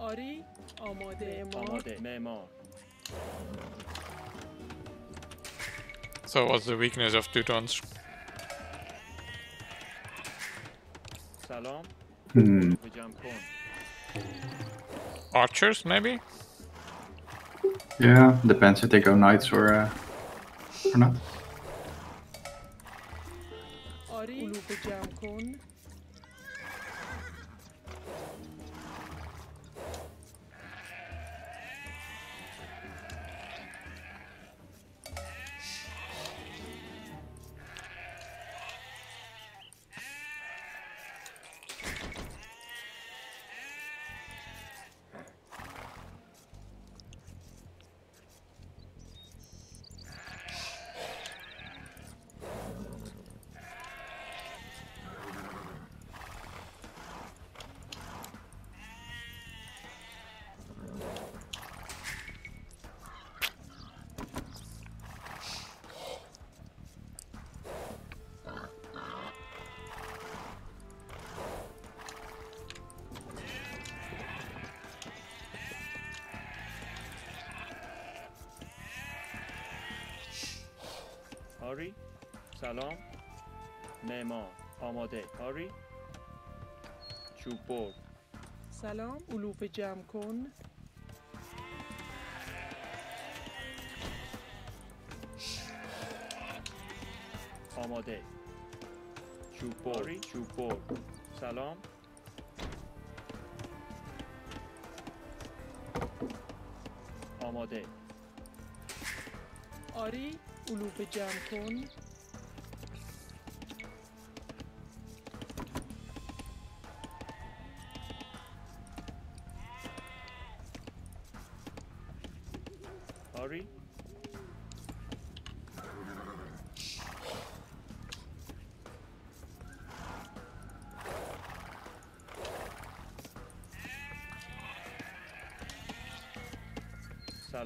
آری آماده معمار آماده معمار So what's the weakness of Teutons? سلام Hmm. به جمع کن Archers, maybe? Yeah, depends if they go knights or uh, or not. آماده آری چوب برد سلام علوف جمع کن. آماده. چوب باری چوب برد سلام. آماده. آری علوف جمع کن.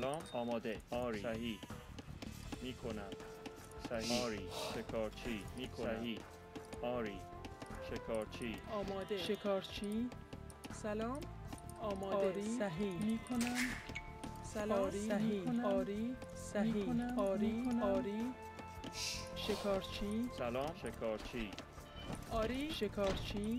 سلام. آماده. آری. صحیح. می‌کنم. صحیح. آری. شکارچی. می‌کنم. صحیح. آری. شکارچی. آماده. شکارچی. سلام. آماده. آری. صحیح. می کنم سلام. آری. صحیح. آری. صحیح. آری. آری. شکارچی. سلام. شکارچی. آری. شکارچی.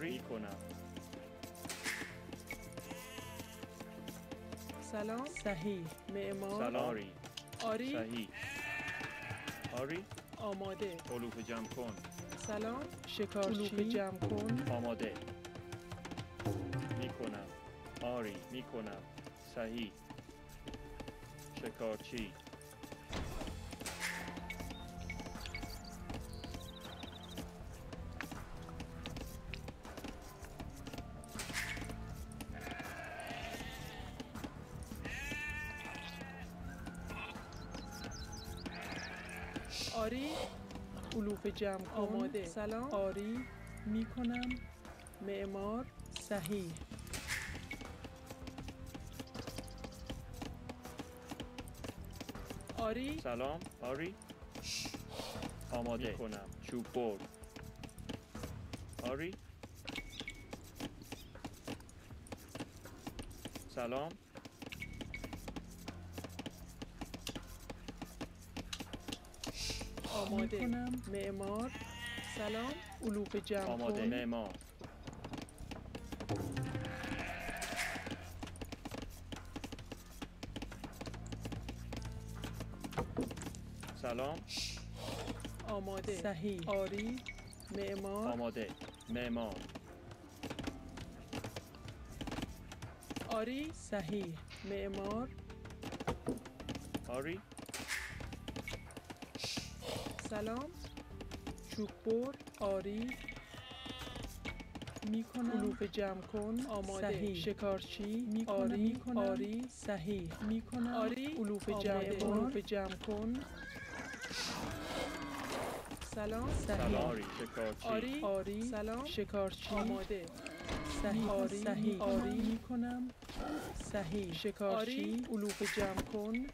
آری کنم. سلام. صحیح. معمار. سلام. آری آری. صحیح. آری. آماده. علوف جمع کن. سلام. شکارچی. علوف جمع کن. آماده. می‌کنم. آری می‌کنم. صحیح. شکارچی. آری. علوف جمع آماده. سلام. آری. می کنم. معمار. صحیح. آری. سلام. آری. آماده. کنم. چوب برد. آری. سلام. آماده. معمار. سلام. علوف جمع آماده کن. معمار. سلام. آماده. صحیح. آری. معمار. آماده. معمار. آری. صحیح. معمار. آری. سلام. چوب بر آری. می‌کنم. علوف جمع کن. آماده. صحیح. شکارچی. می‌کنم آری. می‌کنم. آری. صحیح. می‌کنم. آری. علوف جمع کن. علوف جمع کن. سلام. صحیح. آری. شکارچی. آری. آری. سلام. شکارچی. آماده. صحیح. آری. صحیح. آری. می‌کنم. صحیح. شکارچی. علوف جمع کن.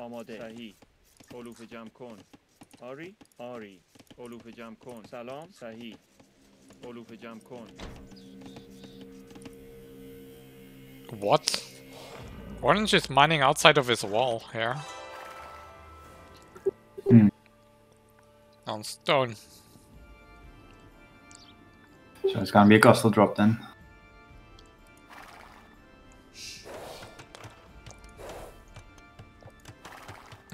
آماده صحیح علوف جمع کن آری آری علوف جمع کن سلام صحیح علوف جمع کن What? Orange is mining outside of his wall here. Hmm. On stone. So it's gonna be a coastal drop then.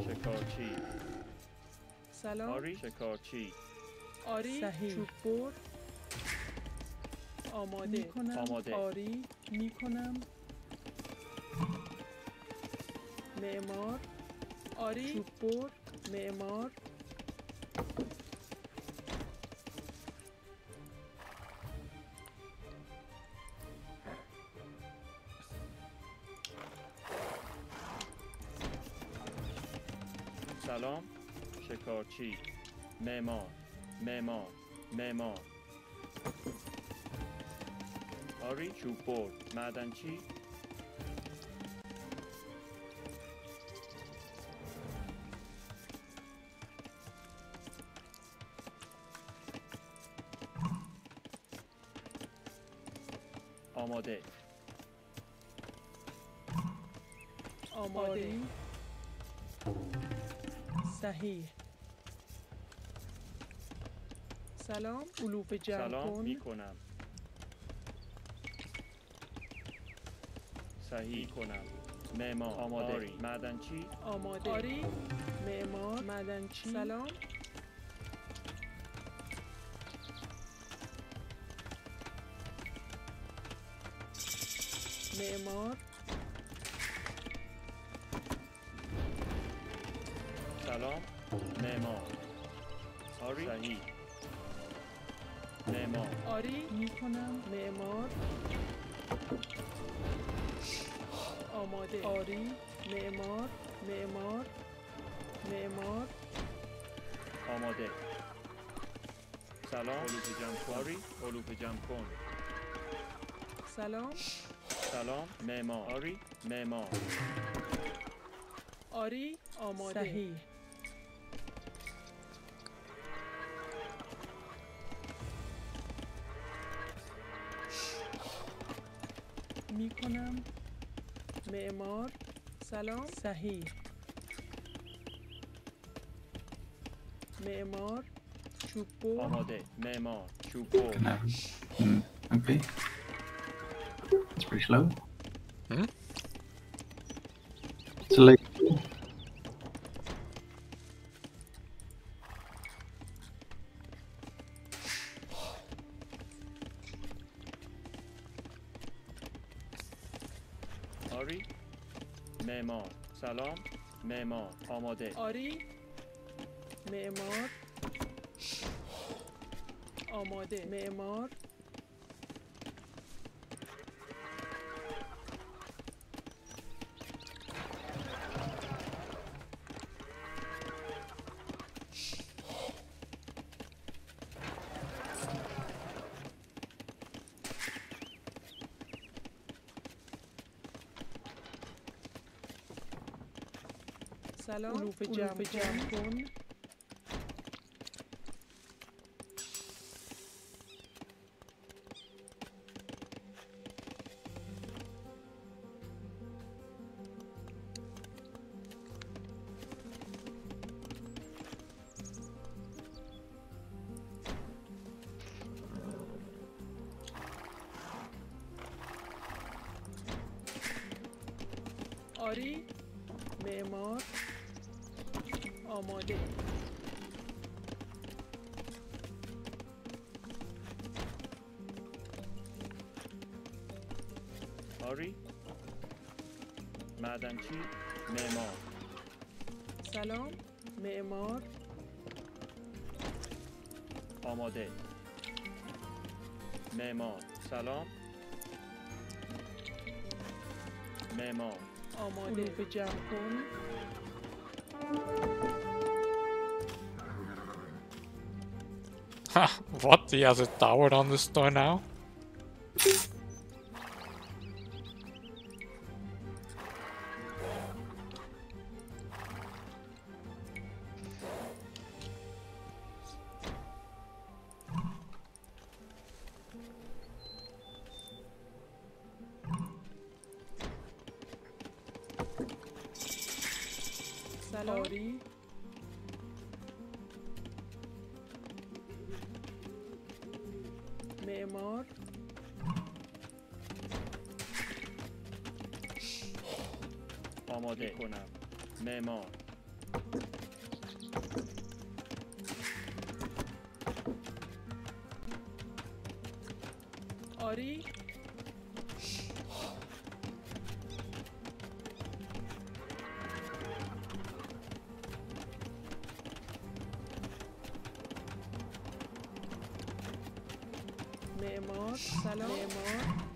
شکارچی. سلام. آری. شکارچی. آری. صحیح. چوب بر آماده. می‌کنم. آماده. آری. می‌کنم. معمار. آری. چوب بر معمار. شکارچی معمار معمار معمار آری چوب برد. معدنچی آماده. آماده. صحیح. سلام. علوف جمع سلام کن می کنم صحیح. کنم معمار آماده. آری. معدنچی آماده. آری. معمار معدنچی سلام. معمار سلام. معمار آری صحیح. معمار آری. می‌کنم. معمار آماده. آری. معمار معمار معمار آماده. سلام. علوف جمع کن. آری. علوف جمع کن. سلام. سلام. معمار آری. معمار آری. آماده. صحیح. سلام صحیح معمار چوب بر آماده معمار چوب برد Can have mm, okay. It's pretty slow. Hmm? It's a late. سلام. معمار آماده. آری. معمار. آماده. معمار. Hallå? Olof i آری معدنچی معمار سلام معمار آماده معمار سلام معمار آماده علوف جمع کن Ha, what? He has a tower on this door now? معمار سلام. معمار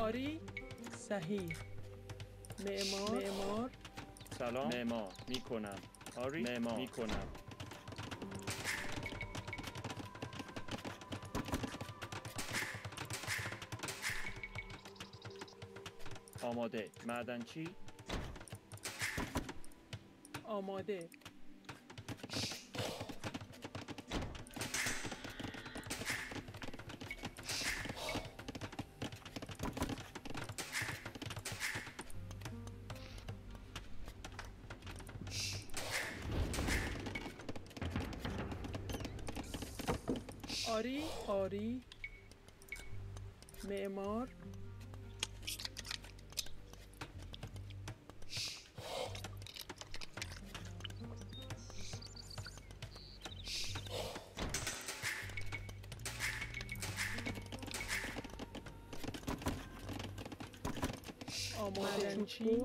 آری. صحیح. معمار. معمار. سلام. معمار. می‌کنم. آری. معمار. می‌کنم. آماده. معدنچی آماده. آری آری. معمار. چی؟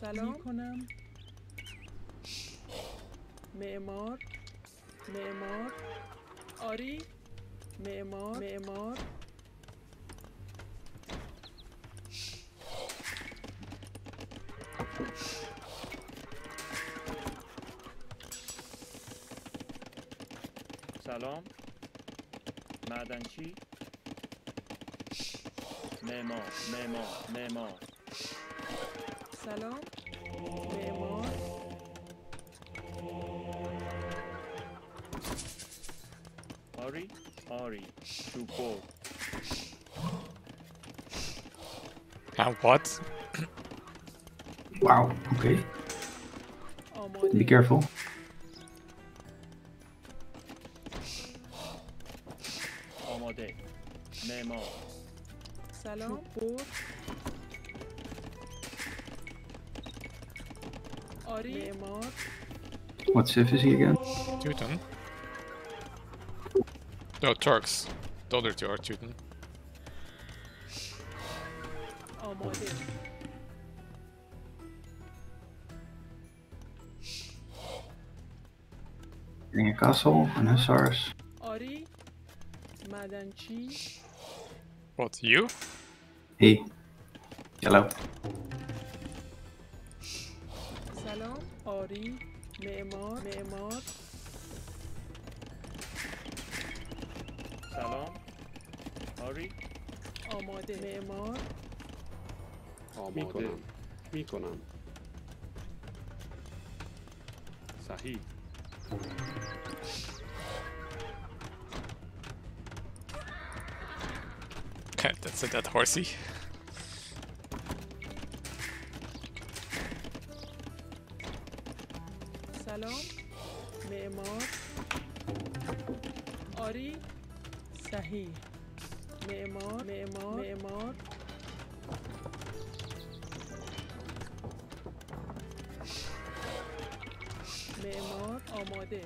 سلام. کنم؟ معمار. معمار. آری. معمار. معمار. سلام معدنچی معمار معمار معمار سلام معمار آری آری شوپور And what? Wow, okay. آماده Be careful. surfacing again? Teuton? No, oh, Turks. The other two are Teuton. Oh boy, dear. Getting a castle, and SRS. Ori, Madanchi. What, you? Hey. Hello. Salon, Ori. معمار معمار سلام آری آماده معمار میکنم میکنم صحیح Okay, that's a dead horsey. صحیح معمار معمار معمار معمار آماده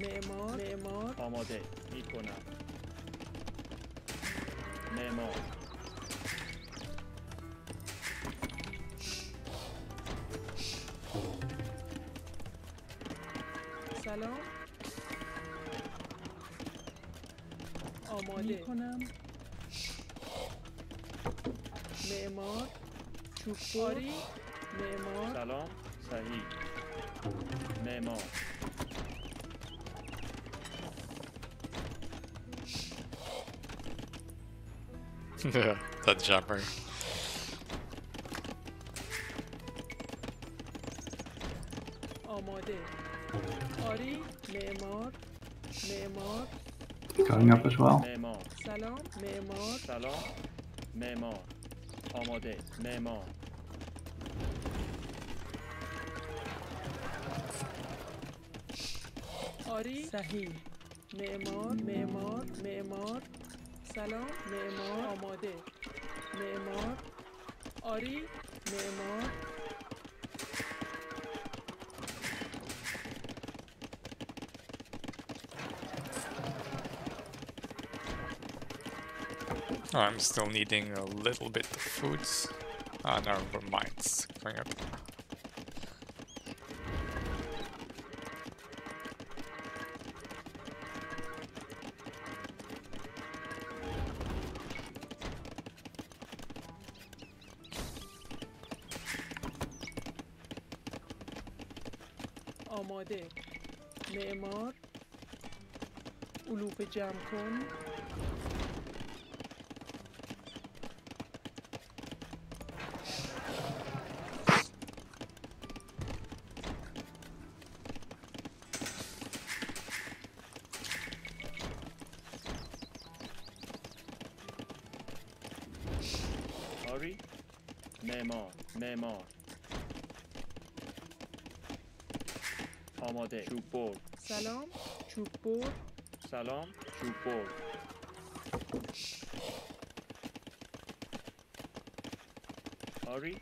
معمار معمار آماده می آماده کنم معمار چوباری معمار سلام صحیح معمار that jumper. آماده آری معمار معمار Going up as well. سلام معمار. سلام معمار. آماده معمار. آری؟ صحیح. معمار معمار معمار. سلام معمار. آماده معمار. آری؟ معمار. I'm still needing a little bit of food. Ah, never mind. It's going up. آماده معمار علوف جمع کن mort, mais mort. En mode. Choupol. Salam. Choupol. Salam. Choupol. Hurry.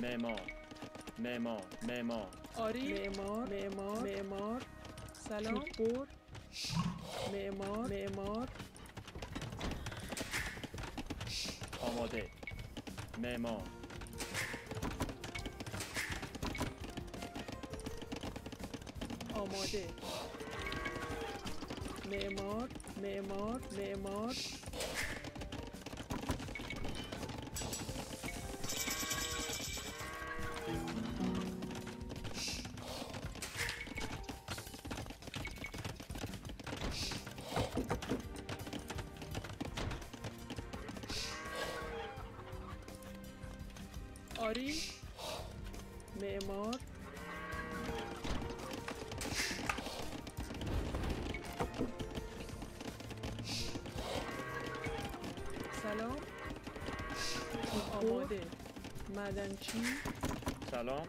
Mais mort. Mais mort. Mais mort. آری معمار معمار معمار سلام. بر معمار معمار. آماده. معمار. آماده. معمار معمار معمار. آری معمار. سلام. آماده. معدنچی سلام.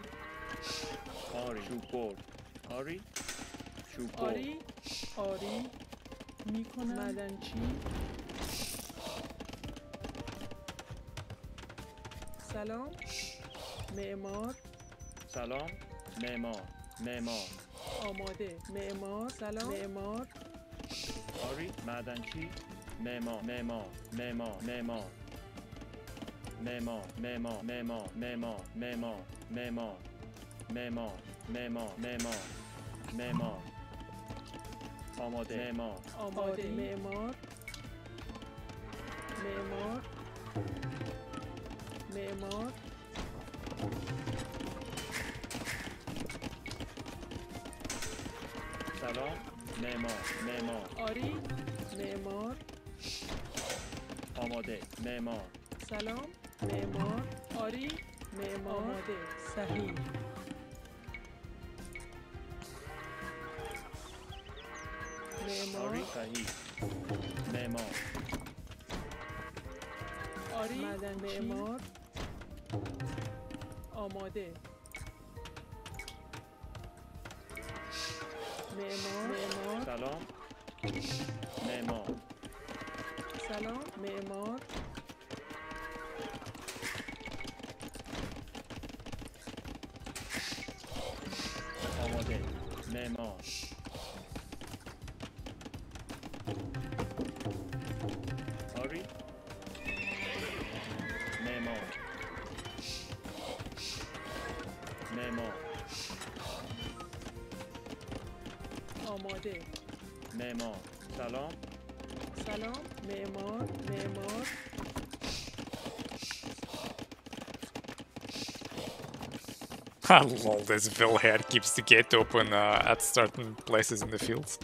آری. برد آری. برد آری. آری. می‌کنم. معدنچی سلام. معمار سلام معمار معمار آماده معمار سلام معمار آری معدنچی معمار معمار معمار معمار معمار معمار معمار معمار معمار معمار معمار معمار معمار معمار آماده معمار آماده معمار معمار معمار سلام معمار معمار. آری معمار. آماده معمار. سلام معمار. آری معمار. آماده. صحیح. معمار. آری صحیح. معمار. آری معمار. آماده. Salon. Salon. Salon. memor. Salon. This Vilhead keeps the gate open uh, at certain places in the fields.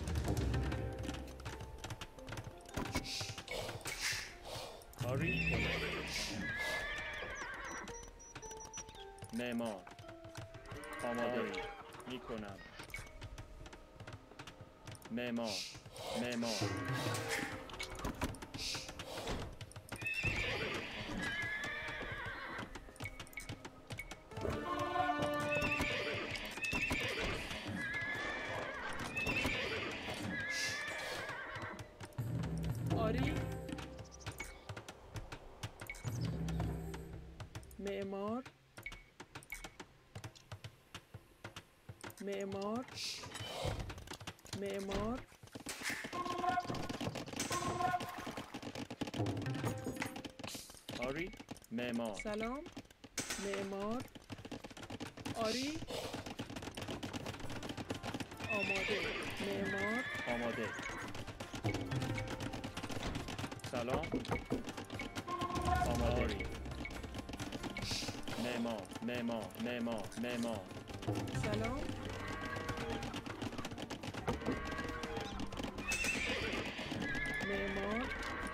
معمار. معمار. معمار. آری معمار. سلام. معمار. آری. آماده. معمار. آماده. سلام. آماده. معمار معمار معمار معمار سلام. معمار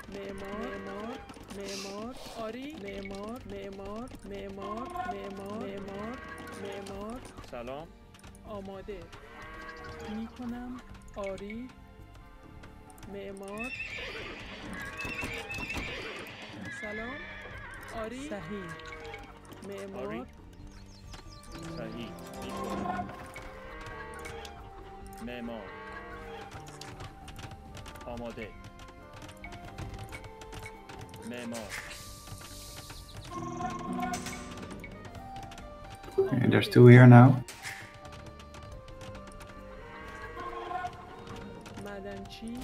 معمار معمار معمار آری. معمار معمار معمار معمار معمار معمار سلام. آماده. می کنم آری. معمار سلام. آری. صحیح. معمار آری صحیح می کنم معمار آماده معمار Okay, there's two here now. معدنچی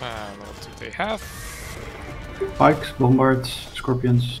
And what do they have? Pikes, bombards, scorpions.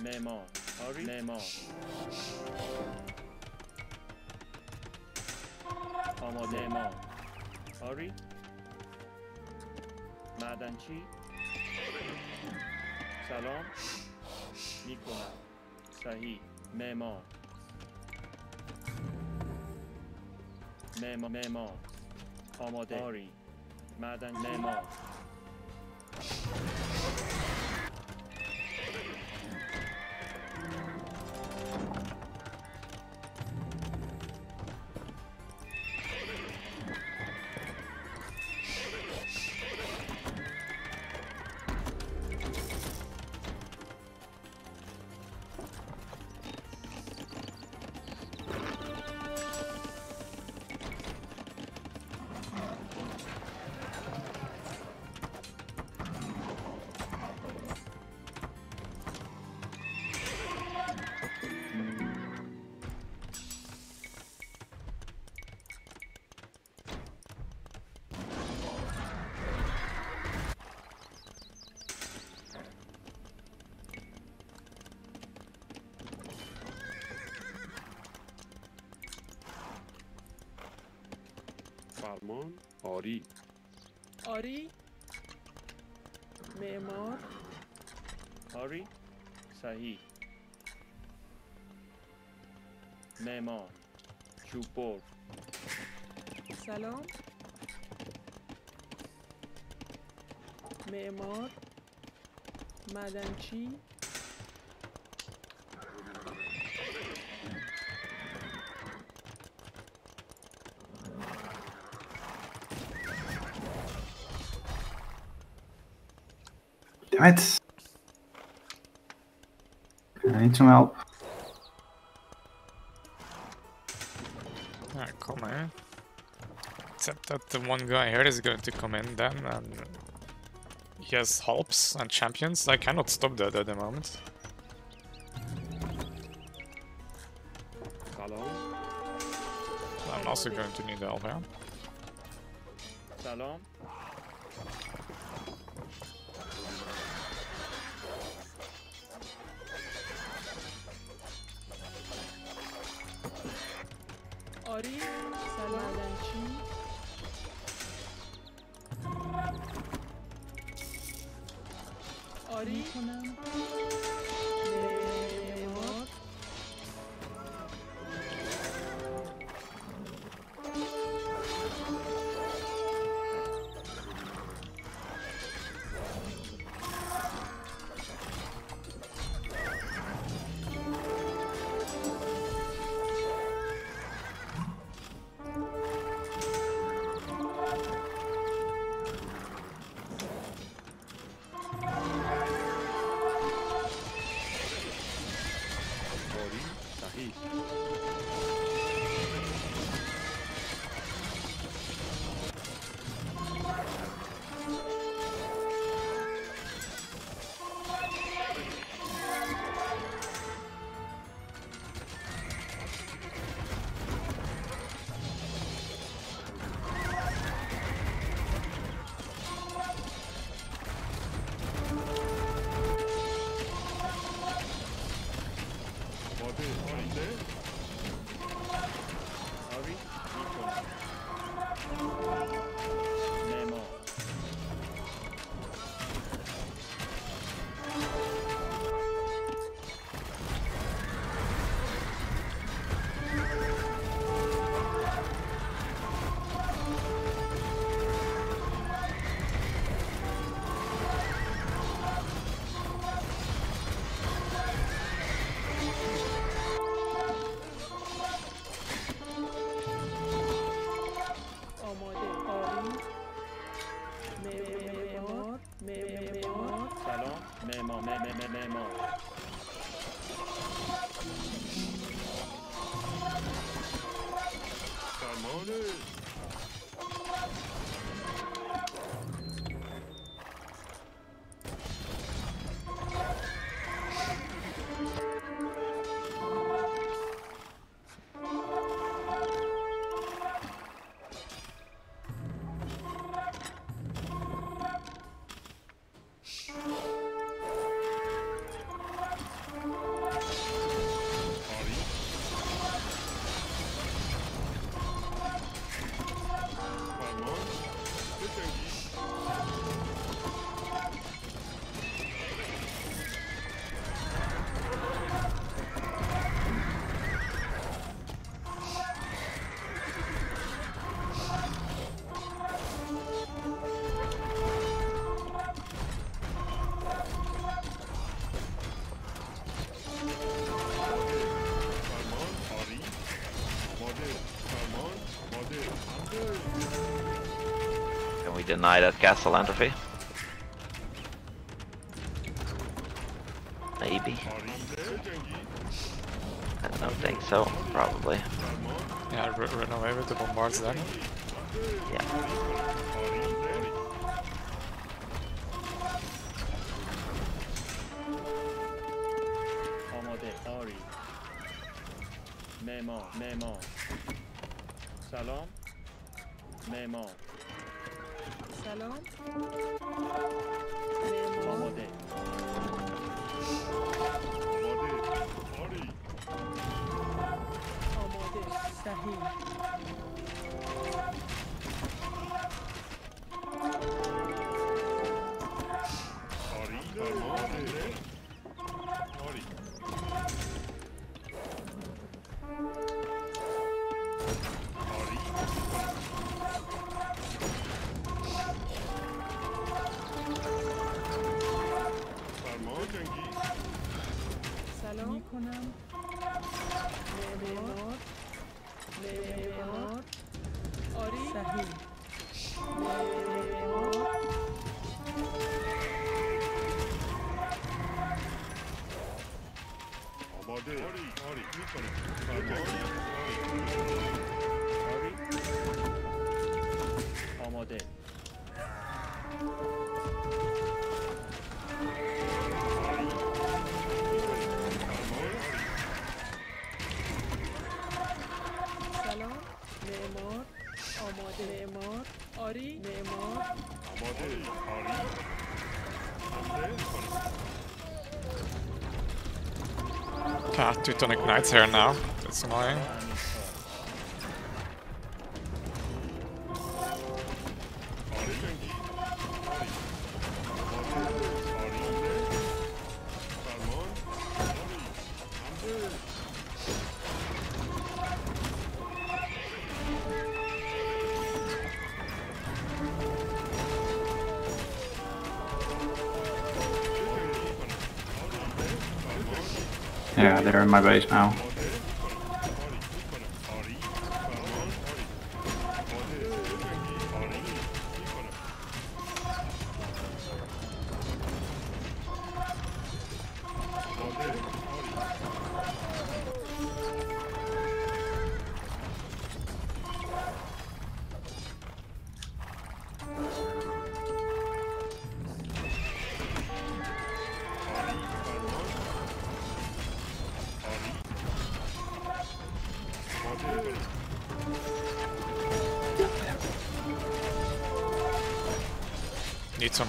معمار معمار آماده معمار آری معدنچی سلام می کنم صحیح معمار معمار معمار آماده آری معدن معمار فرمان آری. آری. معمار. آری. صحیح. معمار. چوببر سلام. معمار. معدنچی Damn it. I need some help. Alright, come in. Except that the one guy here is going to come in then and he has halbs and champions. I cannot stop that at the moment. I'm also going to need help here. معماری سلمدنچی آری. deny that castle entropy. Maybe. I don't think so, probably. Yeah, run away with the bombards then. Yeah. Memo, Memo. Salon, Memo. pantalón. Teutonic Knights here now. That's annoying. Yeah, they're in my base now.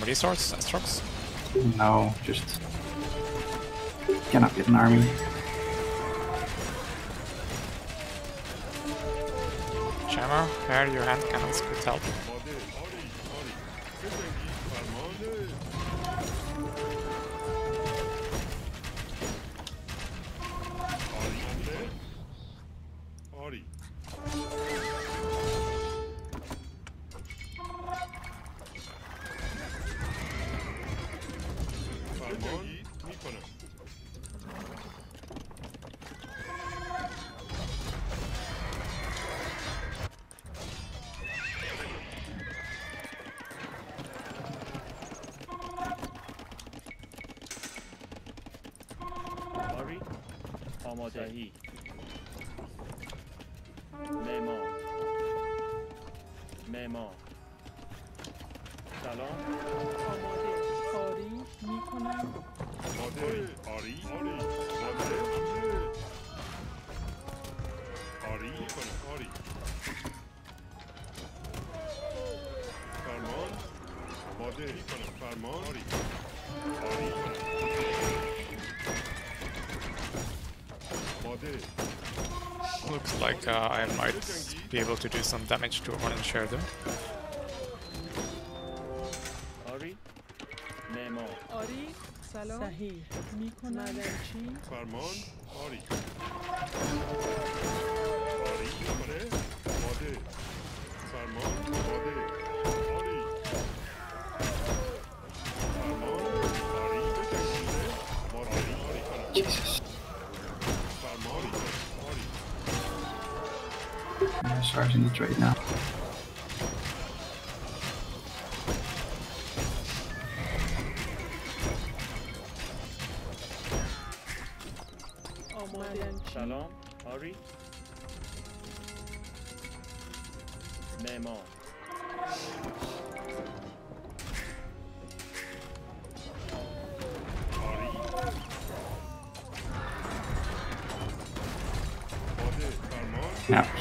Need some resource, Astrox? No, just cannot get an army. Jammer, here your hand cannons could help. آمادهی معمار معمار سلام آماده کاری می‌کنم آماده کاری آماده کاری می‌کنم کاری فرمان آماده فرمان کاری کاری looks like uh, I might be able to do some damage to one and share them. Sahi, Farmon, opportunities right now. Shalom, Ari. Memo. Yeah.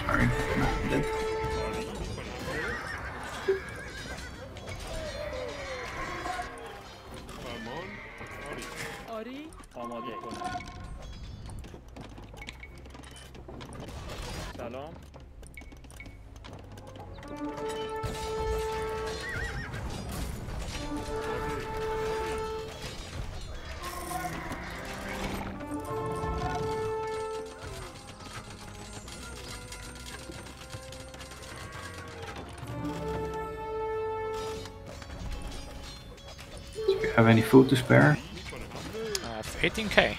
have any food to spare? Uh, 18k.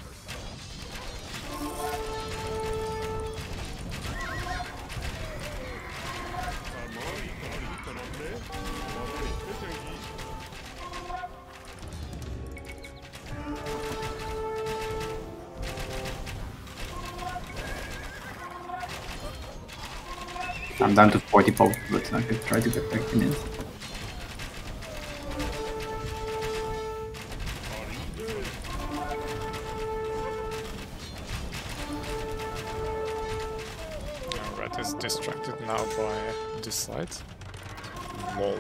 I'm down to 40 pop, but I can try to get back in it. distracted now by this light. Lol.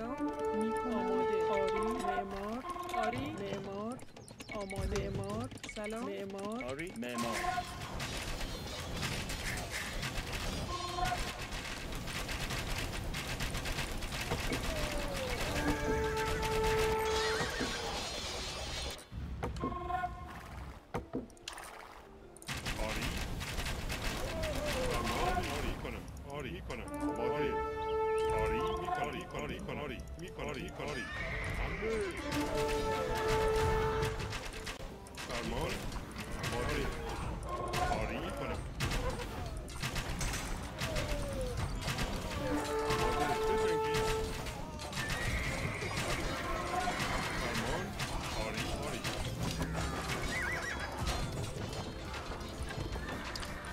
alone?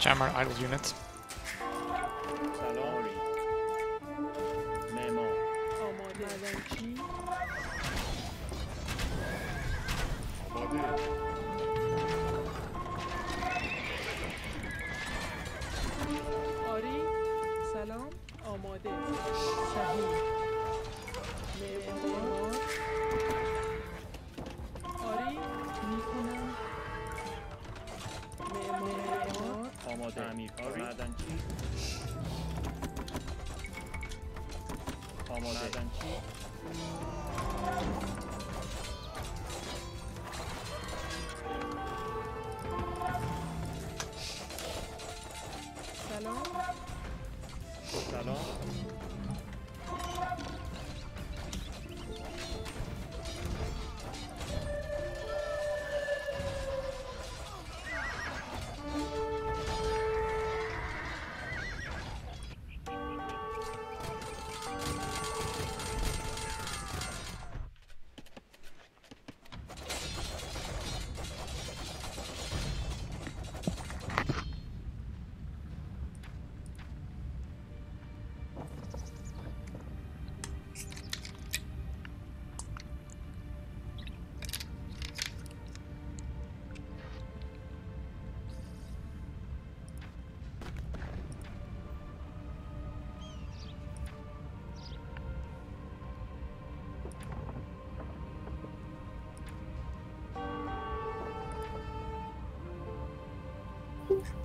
which idle units.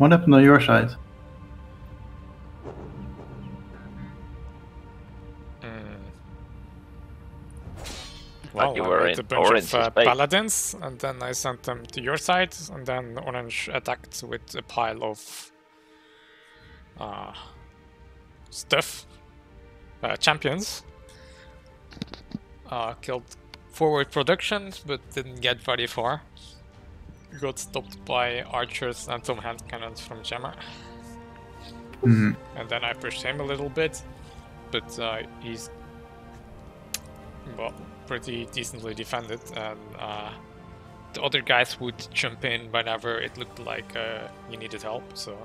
What happened on your side? Mm. Well, oh, you were I made a bunch of uh, paladins, and then I sent them to your side, and then Orange attacked with a pile of uh, stuff. Uh, champions uh, killed forward production, but didn't get very far. Got stopped by archers and some hand cannons from Jammer. Mhm. And then I pushed him a little bit, but uh, he's well pretty decently defended, and uh, the other guys would jump in whenever it looked like uh, you needed help. So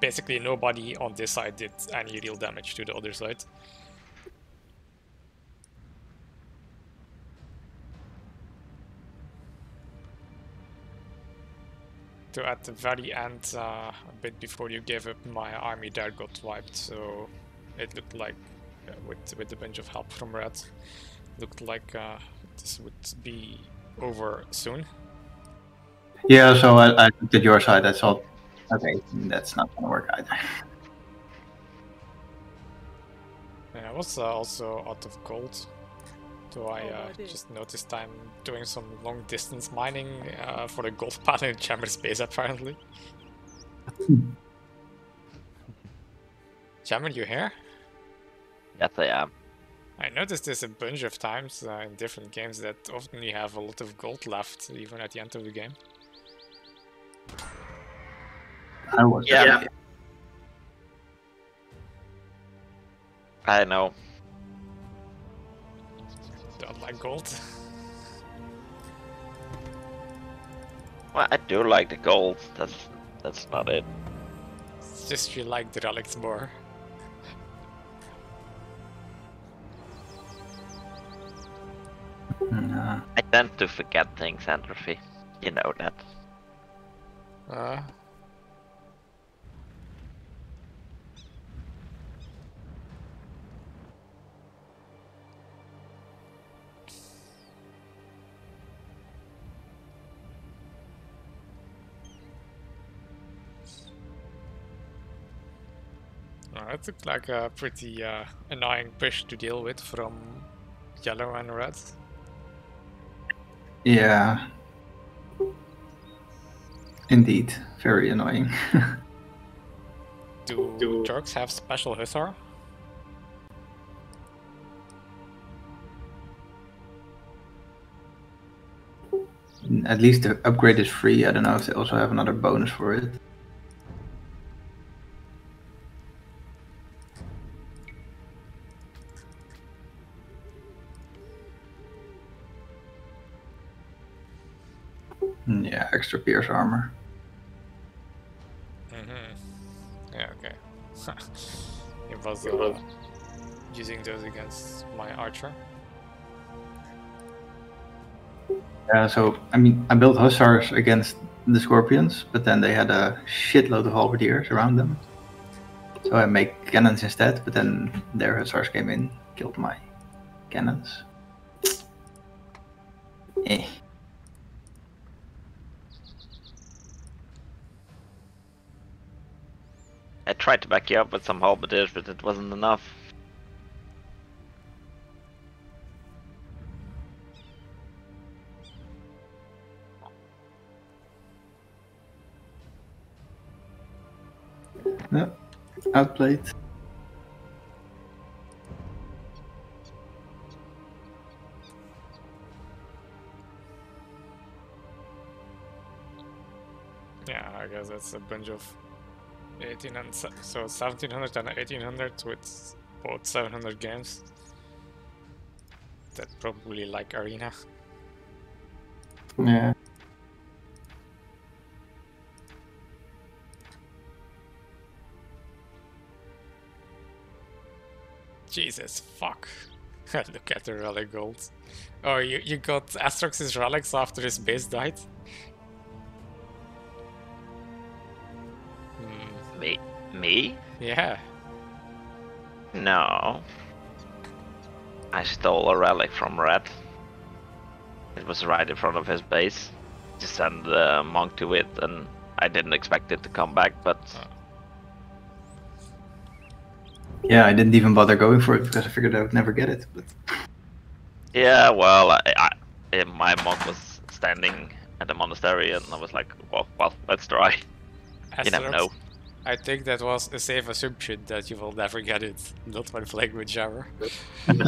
basically, nobody on this side did any real damage to the other side. So at the very end, uh, a bit before you gave up, my army there got wiped. So it looked like, uh, with with a bunch of help from Red, looked like uh, this would be over soon. Yeah, so I, I looked at your side. I thought, okay, that's not gonna work either. And I was uh, also out of gold. So I Oh, uh, I just noticed I'm doing some long distance mining uh, for the gold pad in Chamber's base apparently. Chamber, you here? Yes, I am. I noticed this a bunch of times uh, in different games that often you have a lot of gold left even at the end of the game. I was Yeah. yeah. I know. Don't like gold. Well, I do like the gold. That's that's not it. It's just you like the relics more. Nah. I tend to forget things, Entropy. You know that. Uh, Oh, that looked like a pretty uh, annoying push to deal with from yellow and red. Yeah. Indeed, very annoying. Do, Do- Turks have special hussar? At least the upgrade is free. I don't know if they also have another bonus for it. Pierce armor. Mm-hmm. Yeah, okay. it was uh, using those against my archer. Yeah, so I mean, I built hussars against the scorpions, but then they had a shitload of halberdiers around them. So I make cannons instead, but then their hussars came in, killed my cannons. Tried to back you up with some halberdiers, but it wasn't enough. No, outplayed. Yeah, I guess that's a bunch of 18 and so 1700 and 1800 with both 700 games. That probably like arena. Yeah. Jesus fuck. Look at the relic gold. Oh, you, you got Astrox's relics after his base died? Me? Yeah. No. I stole a relic from Red. It was right in front of his base. Just sent the monk to it, and I didn't expect it to come back, but. Yeah, I didn't even bother going for it because I figured I would never get it. But. Yeah, well, I, I, eh, my monk was standing at the monastery, and I was like, well, well let's try. You never know. I think that was a safe assumption that you will never get it. Not when playing with Java.